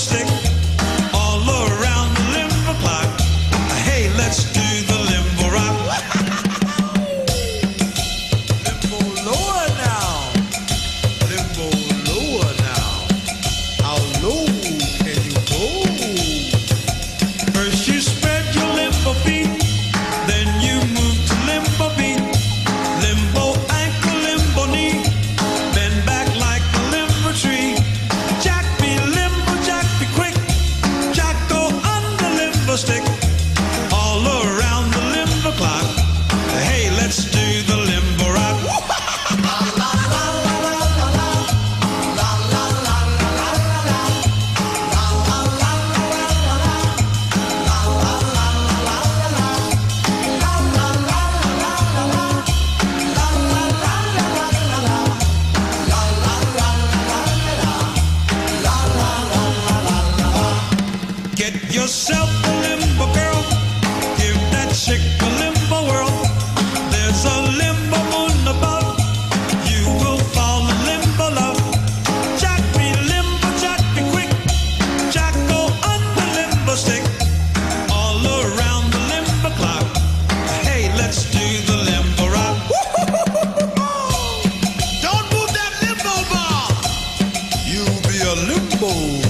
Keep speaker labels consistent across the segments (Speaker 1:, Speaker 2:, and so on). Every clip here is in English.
Speaker 1: stick all around the limbo block. Hey, let's do the limbo rock. limbo lower now. Limbo lower now. How low can you go? First you limbo clock. Hey, let's do the limbo rock. Get yourself a limbo a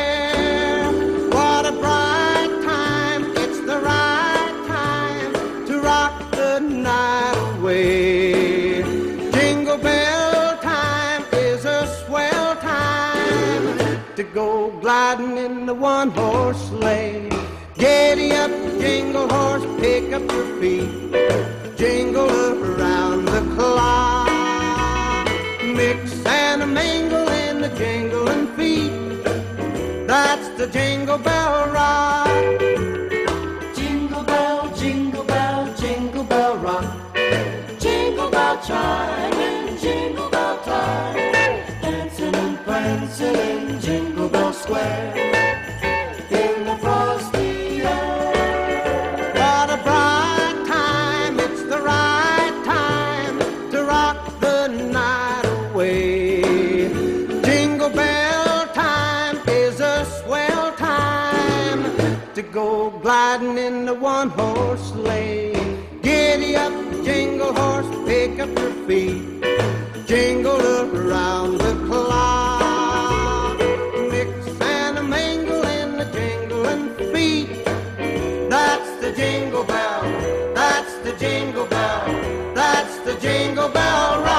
Speaker 2: The one horse sleigh. Giddy up, jingle horse, pick up your feet, jingle around the clock. Mix and a mingle in the jingling feet. That's the jingle bell rock.
Speaker 3: Jingle bell, jingle bell, jingle bell rock. Jingle bell chime and jingle bell time. Dancing and prancing in Jingle Bell Square.
Speaker 2: Go gliding in the one horse sleigh. Giddy up, jingle horse, pick up your feet, jingle around the clock. Mix and a mingle in the jingling feet. That's the jingle bell. That's the jingle bell. That's the jingle bell.